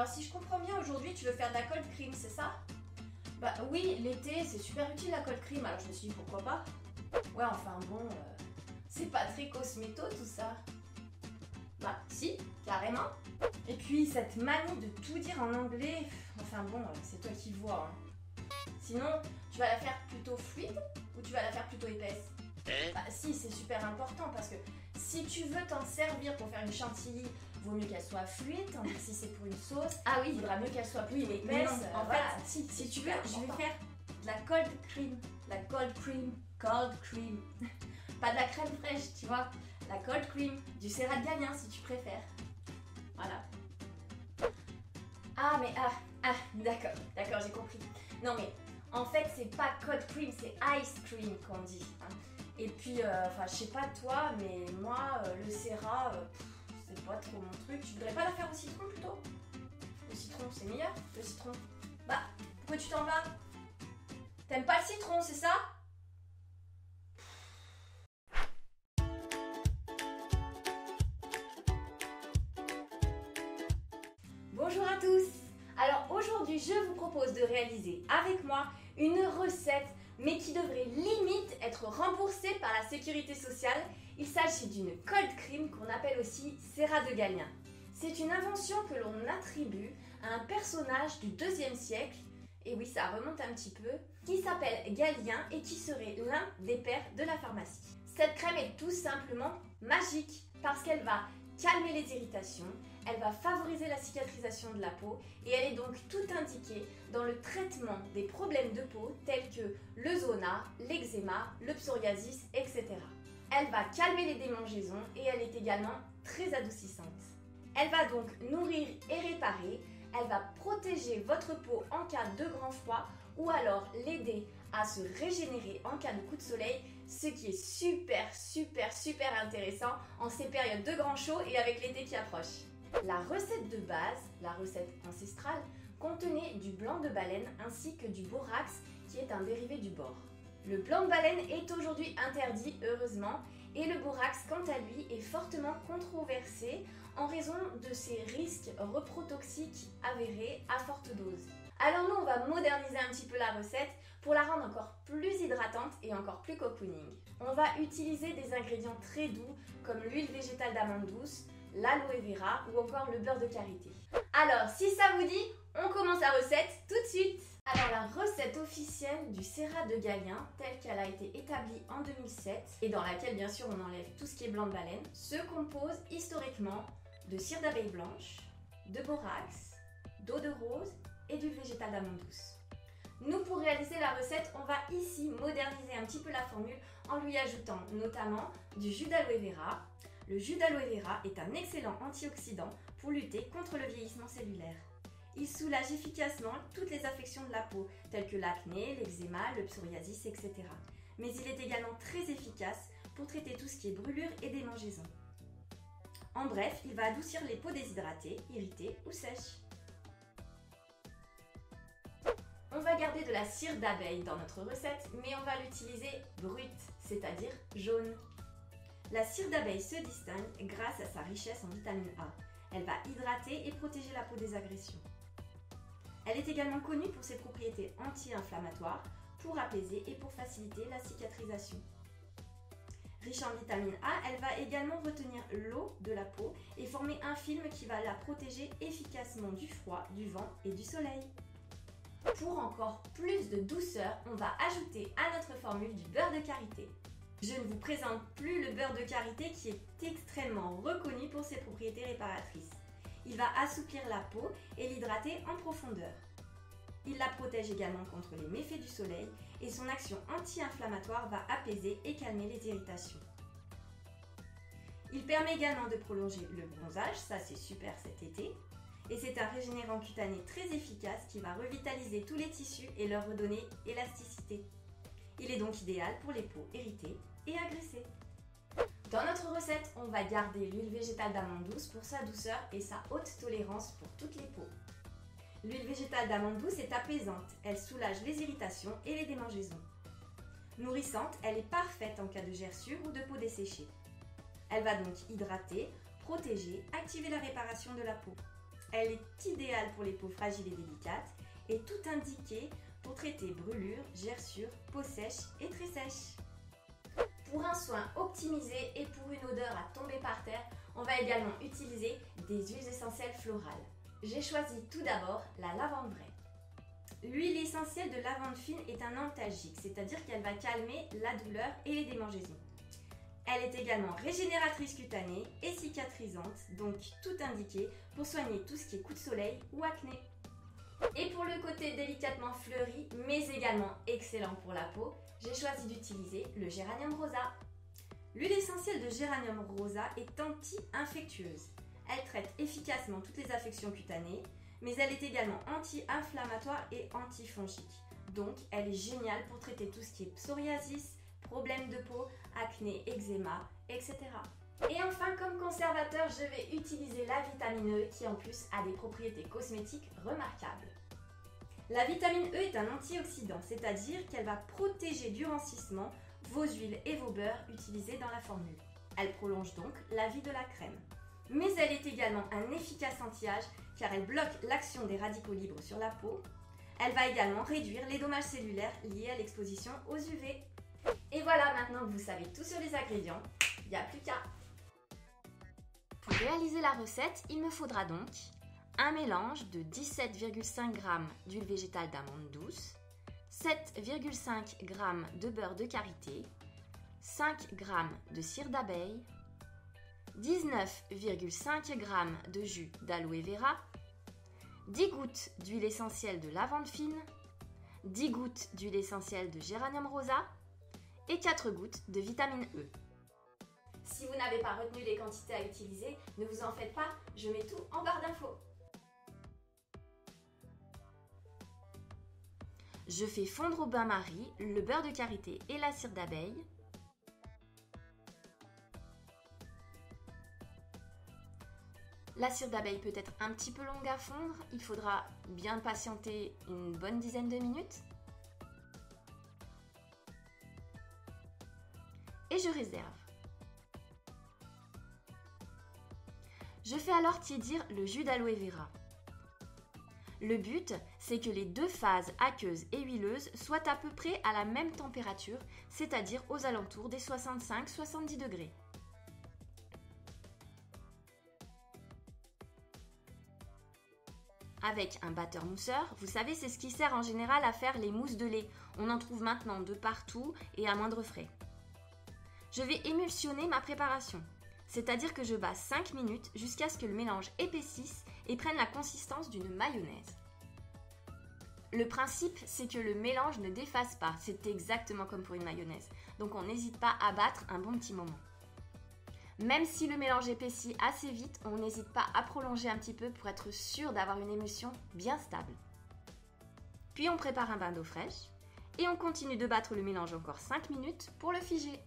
Alors si je comprends bien, aujourd'hui tu veux faire de la cold cream, c'est ça? Bah oui, l'été c'est super utile la cold cream, alors je me suis dit pourquoi pas? Ouais, enfin bon, euh, c'est pas très cosméto tout ça. Bah si, carrément. Et puis cette manie de tout dire en anglais, enfin bon, euh, c'est toi qui vois. hein. Sinon, tu vas la faire plutôt fluide ou tu vas la faire plutôt épaisse? Bah si, c'est super important parce que si tu veux t'en servir pour faire une chantilly, vaut mieux qu'elle soit fluide, tandis que si c'est pour une sauce, Ah il oui, vaudra mieux qu'elle soit plus Oui, mais épaisse. non, Euh, en voilà. fait, si, si tu veux, je vais faire de la cold cream. La cold cream, cold cream. Pas de la crème fraîche, tu vois. La cold cream, du de Galien si tu préfères. Voilà. Ah mais ah, ah, d'accord, d'accord, j'ai compris. Non mais en fait c'est pas cold cream, c'est ice cream qu'on dit. hein. Et puis, euh, enfin je sais pas toi, mais moi euh, le euh, pff, c'est pas trop mon truc. Tu voudrais pas la faire au citron plutôt? Le citron c'est meilleur, le citron. Bah, pourquoi tu t'en vas? T'aimes pas le citron, c'est ça? Bonjour à tous Alors aujourd'hui je vous propose de réaliser avec moi une recette mais qui devrait limite être remboursée par la sécurité sociale. Il s'agit d'une cold cream qu'on appelle aussi Serra de Galien. C'est une invention que l'on attribue à un personnage du deuxième siècle, et oui ça remonte un petit peu, qui s'appelle Galien et qui serait l'un des pères de la pharmacie. Cette crème est tout simplement magique parce qu'elle va calmer les irritations, elle va favoriser la cicatrisation de la peau et elle est donc tout indiquée dans le traitement des problèmes de peau tels que le zona, l'eczéma, le psoriasis, etc. Elle va calmer les démangeaisons et elle est également très adoucissante. Elle va donc nourrir et réparer, elle va protéger votre peau en cas de grand froid ou alors l'aider à se régénérer en cas de coup de soleil, ce qui est super super super intéressant en ces périodes de grand chaud et avec l'été qui approche. La recette de base, la recette ancestrale, contenait du blanc de baleine ainsi que du borax qui est un dérivé du bore. Le blanc de baleine est aujourd'hui interdit, heureusement, et le borax, quant à lui, est fortement controversé en raison de ses risques reprotoxiques avérés à forte dose. Alors nous, on va moderniser un petit peu la recette pour la rendre encore plus hydratante et encore plus cocooning. On va utiliser des ingrédients très doux comme l'huile végétale d'amande douce, l'aloe vera ou encore le beurre de karité. Alors, si ça vous dit, on commence la recette tout de suite alors la recette officielle du Serra de Galien, telle qu'elle a été établie en 2007, et dans laquelle bien sûr on enlève tout ce qui est blanc de baleine, se compose historiquement de cire d'abeille blanche, de borax, d'eau de rose et d'huile végétale d'amande douce. Nous, pour réaliser la recette, on va ici moderniser un petit peu la formule en lui ajoutant notamment du jus d'aloe vera. Le jus d'aloe vera est un excellent antioxydant pour lutter contre le vieillissement cellulaire. Il soulage efficacement toutes les affections de la peau, telles que l'acné, l'eczéma, le psoriasis, etc. Mais il est également très efficace pour traiter tout ce qui est brûlure et démangeaison. En bref, il va adoucir les peaux déshydratées, irritées ou sèches. On va garder de la cire d'abeille dans notre recette, mais on va l'utiliser brute, c'est-à-dire jaune. La cire d'abeille se distingue grâce à sa richesse en vitamine A. Elle va hydrater et protéger la peau des agressions. Elle est également connue pour ses propriétés anti-inflammatoires, pour apaiser et pour faciliter la cicatrisation. Riche en vitamine A, elle va également retenir l'eau de la peau et former un film qui va la protéger efficacement du froid, du vent et du soleil. Pour encore plus de douceur, on va ajouter à notre formule du beurre de karité. Je ne vous présente plus le beurre de karité qui est extrêmement reconnu pour ses propriétés réparatrices. Il va assouplir la peau et l'hydrater en profondeur. Il la protège également contre les méfaits du soleil et son action anti-inflammatoire va apaiser et calmer les irritations. Il permet également de prolonger le bronzage, ça c'est super cet été. Et c'est un régénérant cutané très efficace qui va revitaliser tous les tissus et leur redonner élasticité. Il est donc idéal pour les peaux irritées et agressées. Dans notre recette, on va garder l'huile végétale d'amande douce pour sa douceur et sa haute tolérance pour toutes les peaux. L'huile végétale d'amande douce est apaisante, elle soulage les irritations et les démangeaisons. Nourrissante, elle est parfaite en cas de gerçure ou de peau desséchée. Elle va donc hydrater, protéger, activer la réparation de la peau. Elle est idéale pour les peaux fragiles et délicates et tout indiqué pour traiter brûlures, gerçures, peau sèche et très sèche. Pour un soin optimisé et pour une odeur à tomber par terre, on va également utiliser des huiles essentielles florales. J'ai choisi tout d'abord la lavande vraie. L'huile essentielle de lavande fine est un antalgique, c'est-à-dire qu'elle va calmer la douleur et les démangeaisons. Elle est également régénératrice cutanée et cicatrisante, donc tout indiqué pour soigner tout ce qui est coup de soleil ou acné. Et pour le côté délicatement fleuri, mais également excellent pour la peau, j'ai choisi d'utiliser le géranium rosa. L'huile essentielle de géranium rosa est anti-infectueuse. Elle traite efficacement toutes les affections cutanées, mais elle est également anti-inflammatoire et antifongique. Donc, elle est géniale pour traiter tout ce qui est psoriasis, problèmes de peau, acné, eczéma, etc. Et enfin, comme conservateur, je vais utiliser la vitamine E qui en plus a des propriétés cosmétiques remarquables. La vitamine E est un antioxydant, c'est-à-dire qu'elle va protéger du rancissement vos huiles et vos beurres utilisés dans la formule. Elle prolonge donc la vie de la crème. Mais elle est également un efficace anti-âge car elle bloque l'action des radicaux libres sur la peau. Elle va également réduire les dommages cellulaires liés à l'exposition aux UV. Et voilà, maintenant que vous savez tout sur les ingrédients, il n'y a plus qu'à. Pour réaliser la recette, il me faudra donc un mélange de 17,5 g d'huile végétale d'amande douce, 7,5 g de beurre de karité, 5 g de cire d'abeille, 19,5 g de jus d'aloe vera, 10 gouttes d'huile essentielle de lavande fine, 10 gouttes d'huile essentielle de géranium rosa et 4 gouttes de vitamine E. Si vous n'avez pas retenu les quantités à utiliser, ne vous en faites pas, je mets tout en barre d'infos. Je fais fondre au bain-marie le beurre de karité et la cire d'abeille. La cire d'abeille peut être un petit peu longue à fondre, il faudra bien patienter une bonne dizaine de minutes. Et je réserve. Je fais alors tiédir le jus d'aloe vera. Le but, c'est que les deux phases aqueuses et huileuses soient à peu près à la même température, c'est-à-dire aux alentours des 65-70 degrés. Avec un batteur mousseur, vous savez, c'est ce qui sert en général à faire les mousses de lait. On en trouve maintenant de partout et à moindre frais. Je vais émulsionner ma préparation, c'est-à-dire que je bats 5 minutes jusqu'à ce que le mélange épaississe et prenne la consistance d'une mayonnaise. Le principe, c'est que le mélange ne défasse pas, c'est exactement comme pour une mayonnaise. Donc on n'hésite pas à battre un bon petit moment. Même si le mélange épaissit assez vite, on n'hésite pas à prolonger un petit peu pour être sûr d'avoir une émulsion bien stable. Puis on prépare un bain d'eau fraîche et on continue de battre le mélange encore 5 minutes pour le figer.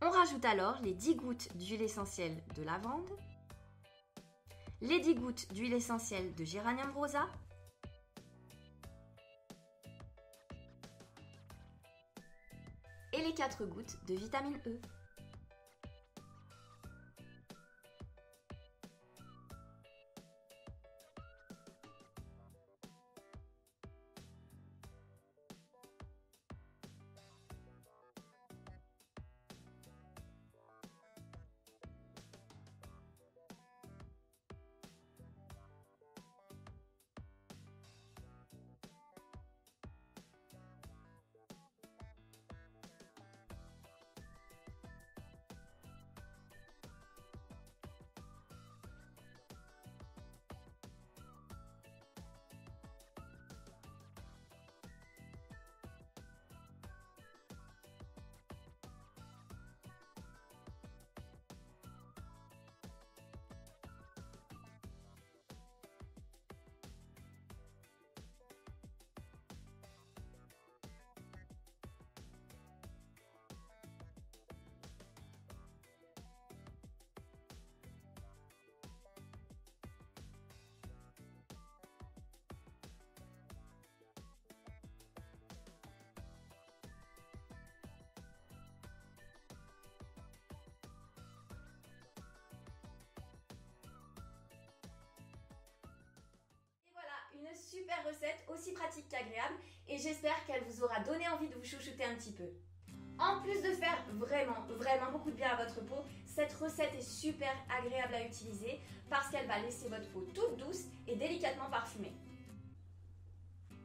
On rajoute alors les 10 gouttes d'huile essentielle de lavande, les 10 gouttes d'huile essentielle de géranium rosa, et les 4 gouttes de vitamine E. super recette, aussi pratique qu'agréable, et j'espère qu'elle vous aura donné envie de vous chouchouter un petit peu. En plus de faire vraiment, vraiment beaucoup de bien à votre peau, cette recette est super agréable à utiliser parce qu'elle va laisser votre peau toute douce et délicatement parfumée.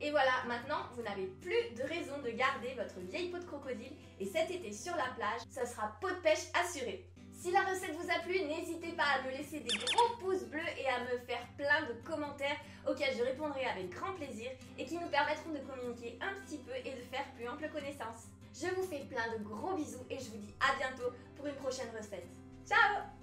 Et voilà, maintenant, vous n'avez plus de raison de garder votre vieille peau de crocodile et cet été sur la plage, ça sera peau de pêche assurée. Si la recette vous a plu, n'hésitez pas à me laisser des gros pouces bleus et à me faire plein de commentaires auxquels je répondrai avec grand plaisir et qui nous permettront de communiquer un petit peu et de faire plus ample connaissance. Je vous fais plein de gros bisous et je vous dis à bientôt pour une prochaine recette. Ciao